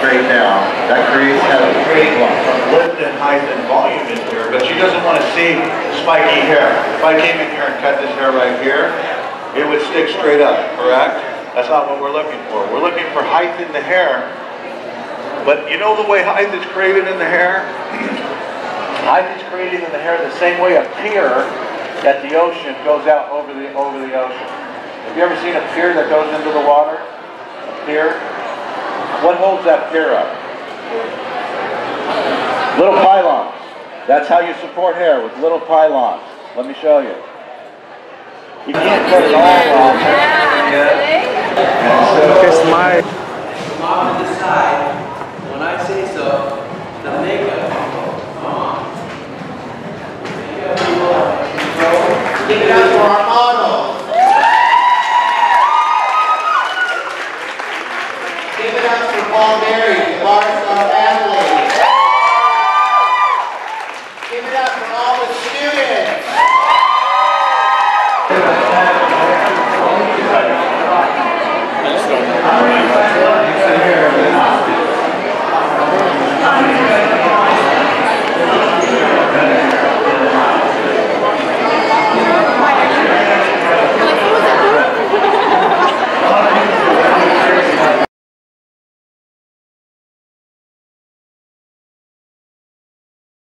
straight down. That creates, create lift and height and volume in here, but she doesn't want to see spiky hair. If I came in here and cut this hair right here, it would stick straight up, correct? That's not what we're looking for. We're looking for height in the hair. But you know the way height is created in the hair? height is created in the hair the same way a pier at the ocean goes out over the, over the ocean. Have you ever seen a pier that goes into the water? A pier? What holds that pier up? Little pylons. That's how you support hair, with little pylons. Let me show you. You can't put it all on. Yeah. It's my... Mom on the side, when I say so, the makeup, come on. Makeup, Give it up for all the students.